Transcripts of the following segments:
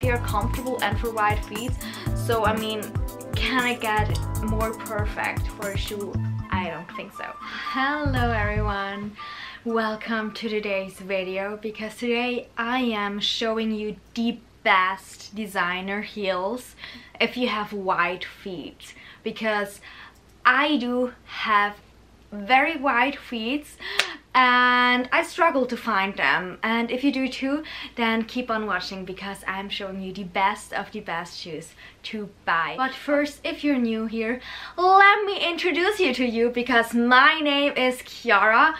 They're comfortable and for wide feet. So I mean, can I get more perfect for a shoe? I don't think so. Hello everyone. Welcome to today's video because today I am showing you the best designer heels if you have wide feet because I do have very wide feet and I struggle to find them. And if you do too then keep on watching because I'm showing you the best of the best shoes to buy. But first if you're new here let me introduce you to you because my name is Chiara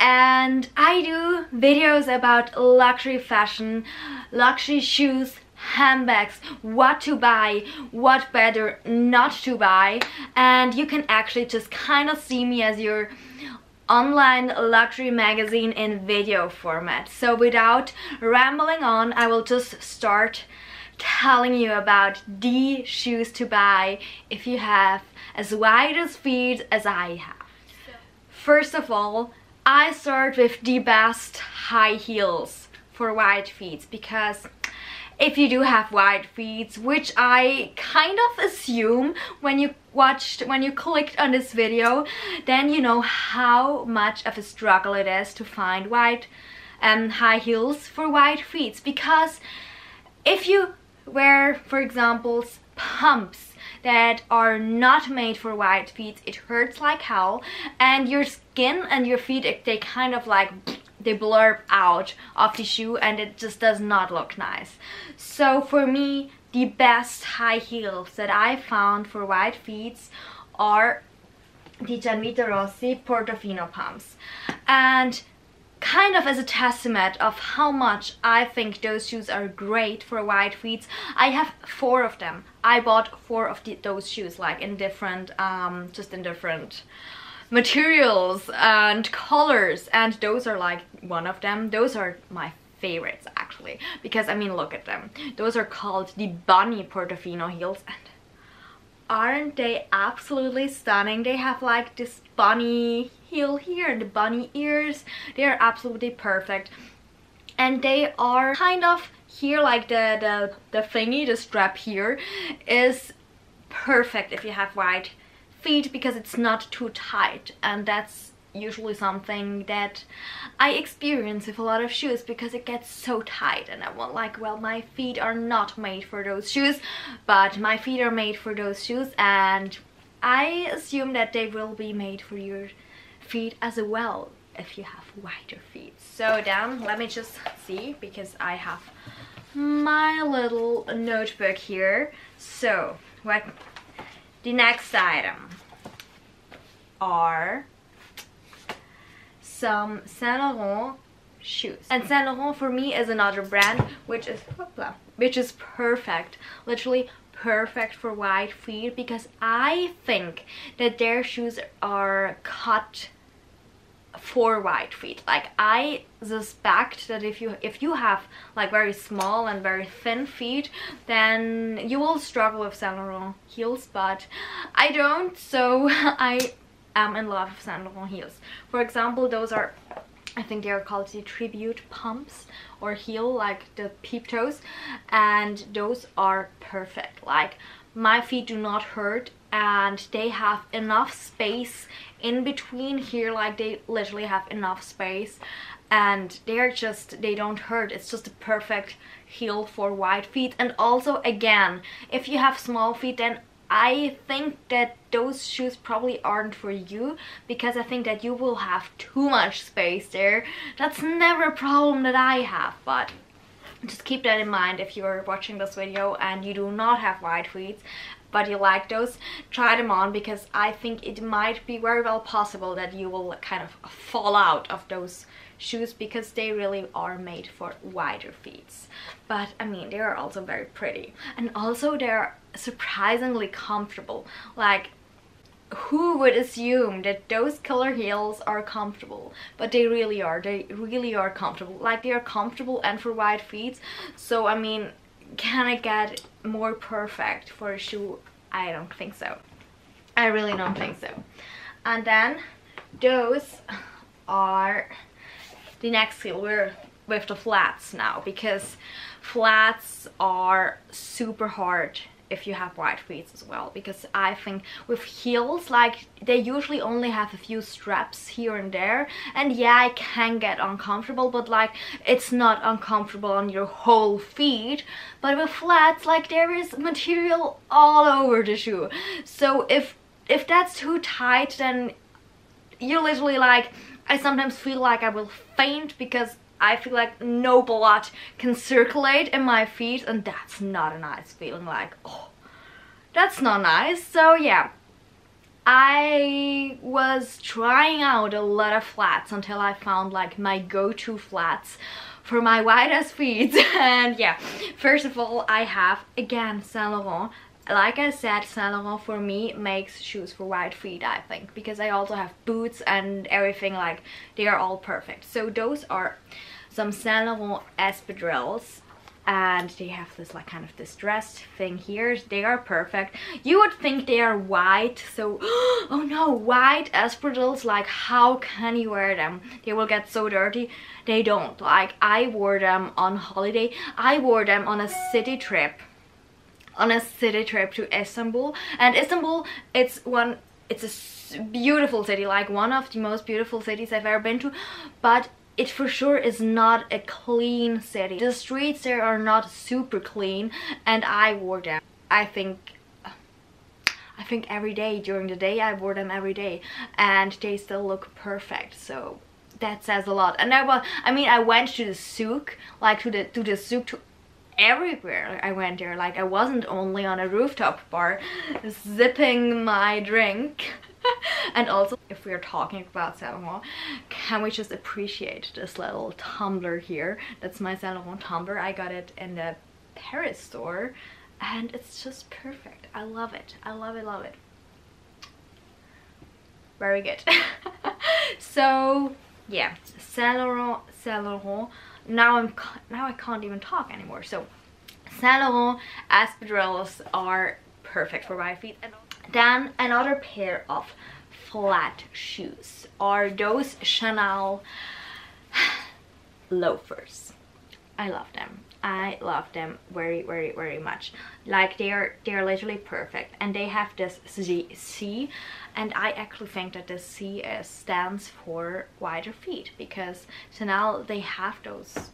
and I do videos about luxury fashion, luxury shoes, handbags, what to buy, what better not to buy. And you can actually just kind of see me as your online luxury magazine in video format. So without rambling on, I will just start telling you about the shoes to buy if you have as wide as feet as I have. First of all, I start with the best high heels for wide feet because if you do have wide feet, which I kind of assume when you watched, when you clicked on this video, then you know how much of a struggle it is to find wide um, high heels for wide feet. Because if you wear, for example, pumps that are not made for wide feet, it hurts like hell and your skin and your feet, they kind of like they blurb out of the shoe and it just does not look nice. So for me, the best high heels that I found for wide feet are the Gianvito Rossi Portofino pumps. And kind of as a testament of how much I think those shoes are great for wide feet. I have four of them. I bought four of the, those shoes like in different, um, just in different materials and colors and those are like one of them those are my favorites actually. Because I mean look at them. Those are called the bunny Portofino heels. And aren't they absolutely stunning? They have like this bunny heel here the bunny ears. They are absolutely perfect. And they are kind of here like the the the thingy the strap here is perfect if you have wide feet because it's not too tight. And that's usually something that I experience with a lot of shoes because it gets so tight and I want like well my feet are not made for those shoes but my feet are made for those shoes and I assume that they will be made for your feet as well if you have wider feet. So then let me just see because I have my little notebook here. So what the next item are some Saint Laurent shoes. And Saint Laurent for me is another brand which is which is perfect. Literally perfect for wide feet because I think that their shoes are cut for wide feet like i suspect that if you if you have like very small and very thin feet then you will struggle with saint laurent heels but i don't so i am in love with saint laurent heels. For example those are I think they are called the tribute pumps or heel like the peep toes. And those are perfect. Like my feet do not hurt and they have enough space in between here like they literally have enough space. And they're just they don't hurt. It's just a perfect heel for wide feet. And also again if you have small feet then I think that those shoes probably aren't for you because I think that you will have too much space there. That's never a problem that I have, but just keep that in mind if you're watching this video and you do not have wide feet but you like those try them on because I think it might be very well possible that you will kind of fall out of those shoes because they really are made for wider feet. But I mean they are also very pretty. And also they're surprisingly comfortable. Like who would assume that those killer heels are comfortable? But they really are. They really are comfortable. Like they are comfortable and for wide feet. So I mean can I get more perfect for a shoe? I don't think so. I really don't think so. And then those are the next heel. We're with the flats now because flats are super hard if you have wide feet as well because I think with heels like they usually only have a few straps here and there and yeah it can get uncomfortable but like it's not uncomfortable on your whole feet but with flats like there is material all over the shoe so if if that's too tight then you're literally like I sometimes feel like I will faint because I feel like no blood can circulate in my feet and that's not a nice feeling like oh that's not nice. So yeah. I was trying out a lot of flats until I found like my go-to flats for my widest feet. And yeah first of all I have again Saint Laurent like I said, Saint Laurent for me makes shoes for wide feet, I think, because I also have boots and everything, like, they are all perfect. So those are some Saint Laurent espadrilles and they have this like kind of distressed thing here. They are perfect. You would think they are white so oh no white espadrilles like how can you wear them? They will get so dirty. They don't. Like i wore them on holiday. I wore them on a city trip on a city trip to Istanbul. And Istanbul it's one it's a beautiful city like one of the most beautiful cities I've ever been to. But it for sure is not a clean city. The streets there are not super clean and I wore them. I think I think every day during the day I wore them every day and they still look perfect. So that says a lot. And I was I mean I went to the souk like to the to the souk to everywhere I went there. Like I wasn't only on a rooftop bar zipping my drink. and also, if we're talking about Laurent, can we just appreciate this little tumbler here? That's my Laurent tumbler. I got it in the Paris store and it's just perfect. I love it. I love it, love it. Very good. so, yeah, Saint Laurent, Saint Laurent now I'm now I can't even talk anymore. So Saint Laurent espadrilles are perfect for my feet. And then another pair of flat shoes are those Chanel loafers. I love them. I love them very very very much. Like they're they're literally perfect and they have this C and I actually think that the C is, stands for wider feet because so now they have those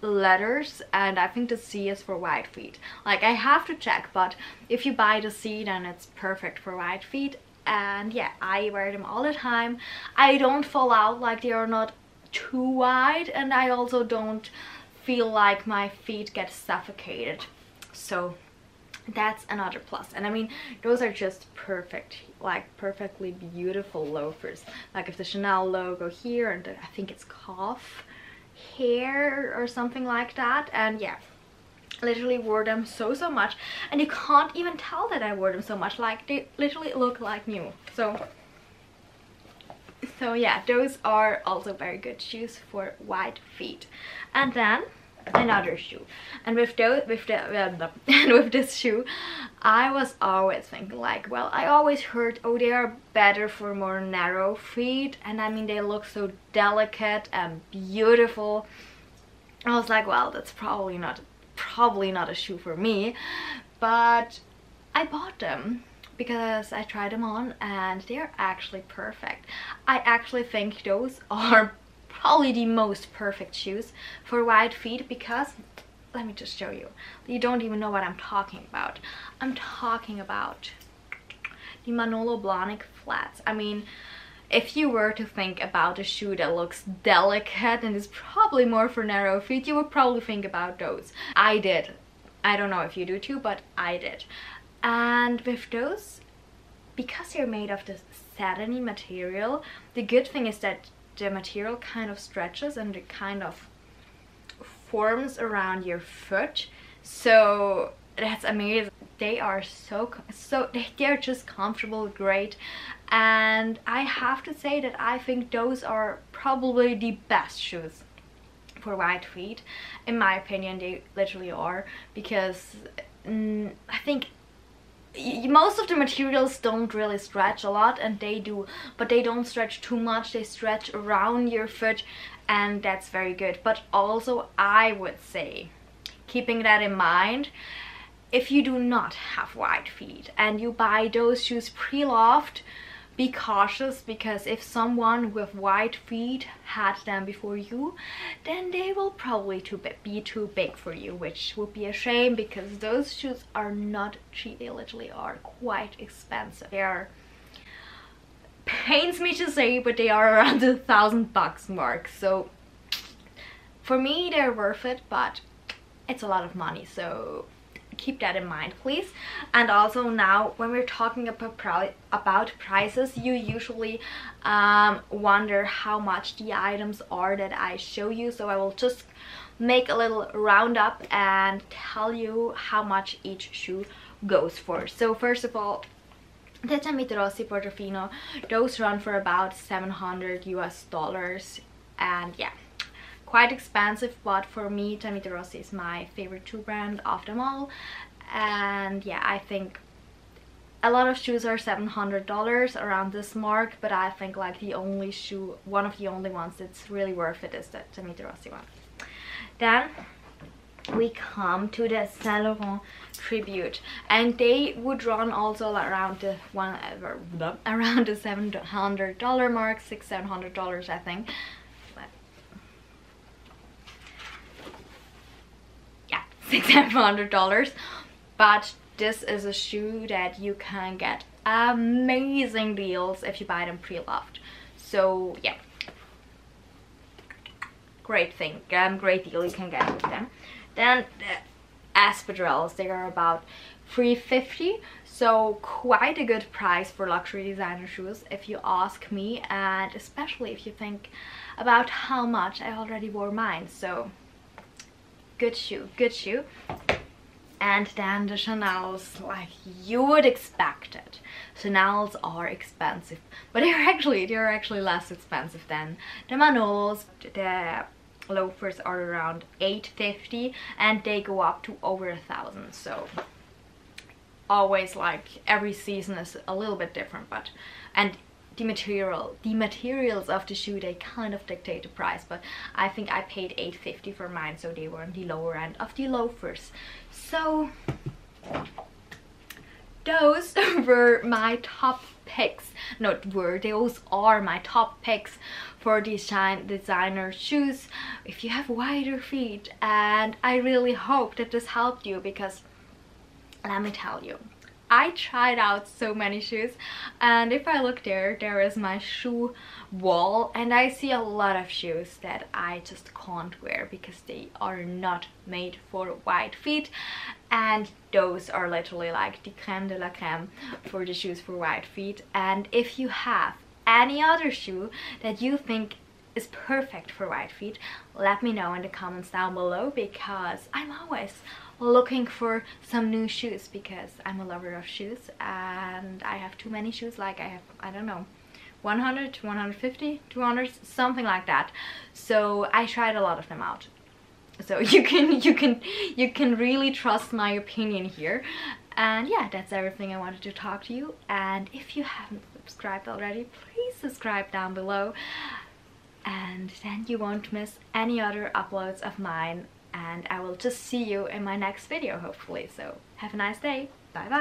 letters and I think the C is for wide feet. Like I have to check but if you buy the C then it's perfect for wide feet and yeah I wear them all the time. I don't fall out like they are not too wide and I also don't feel like my feet get suffocated. So that's another plus. and i mean those are just perfect like perfectly beautiful loafers. Like if the chanel logo here and the, i think it's calf hair or something like that. And yeah literally wore them so so much. And you can't even tell that i wore them so much. Like they literally look like new. So so yeah those are also very good shoes for wide feet. And then another shoe. And with those with the and with this shoe i was always thinking like well i always heard oh they are better for more narrow feet. And i mean they look so delicate and beautiful. I was like well that's probably not probably not a shoe for me. But i bought them because I tried them on and they're actually perfect. I actually think those are probably the most perfect shoes for wide feet because let me just show you. You don't even know what i'm talking about. I'm talking about the manolo blahnik flats. I mean if you were to think about a shoe that looks delicate and is probably more for narrow feet you would probably think about those. I did. I don't know if you do too but i did. And with those because they're made of this satiny material the good thing is that the material kind of stretches and it kind of forms around your foot. So that's amazing. They are so so they're just comfortable great. And i have to say that i think those are probably the best shoes for wide feet. In my opinion they literally are because mm, i think most of the materials don't really stretch a lot and they do but they don't stretch too much. They stretch around your foot and that's very good. But also I would say keeping that in mind if you do not have wide feet and you buy those shoes pre-loved be cautious because if someone with wide feet had them before you then they will probably too be too big for you which would be a shame because those shoes are not cheap. They literally are quite expensive. They are pains me to say but they are around the thousand bucks mark. So for me they're worth it but it's a lot of money so keep that in mind please. And also now when we're talking about about prices you usually um, wonder how much the items are that I show you. So I will just make a little roundup and tell you how much each shoe goes for. So first of all the Gianvito Rossi Portofino those run for about 700 US dollars. And yeah quite expensive but for me Gianvito Rossi is my favorite shoe brand of them all. And yeah I think a lot of shoes are $700 around this mark but I think like the only shoe one of the only ones that's really worth it is the Gianvito Rossi one. Then we come to the Saint Laurent tribute and they would run also around the one uh, around the $700 mark six seven hundred dollars I think six seven hundred dollars. But this is a shoe that you can get amazing deals if you buy them pre-loved. So yeah. Great thing um, great deal you can get with them. Then the espadrilles they are about 350 so quite a good price for luxury designer shoes if you ask me and especially if you think about how much I already wore mine so good shoe good shoe. And then the Chanel's like you would expect it. Chanel's are expensive but they're actually they're actually less expensive than the Manolos the loafers are around 850 and they go up to over a thousand. So always like every season is a little bit different but and the material the materials of the shoe they kind of dictate the price but i think i paid 850 for mine so they were on the lower end of the loafers. So those were my top picks. Not were those are my top picks for shine designer shoes. If you have wider feet and i really hope that this helped you because let me tell you I tried out so many shoes and if I look there, there is my shoe wall and I see a lot of shoes that I just can't wear because they are not made for wide feet and those are literally like the creme de la creme for the shoes for wide feet. And if you have any other shoe that you think is perfect for wide feet let me know in the comments down below because I'm always looking for some new shoes because I'm a lover of shoes and I have too many shoes like I have I don't know 100 150 200 something like that. So I tried a lot of them out. So you can you can you can really trust my opinion here. And yeah that's everything I wanted to talk to you. And if you haven't subscribed already please subscribe down below. And then you won't miss any other uploads of mine and I will just see you in my next video hopefully. So have a nice day. Bye bye.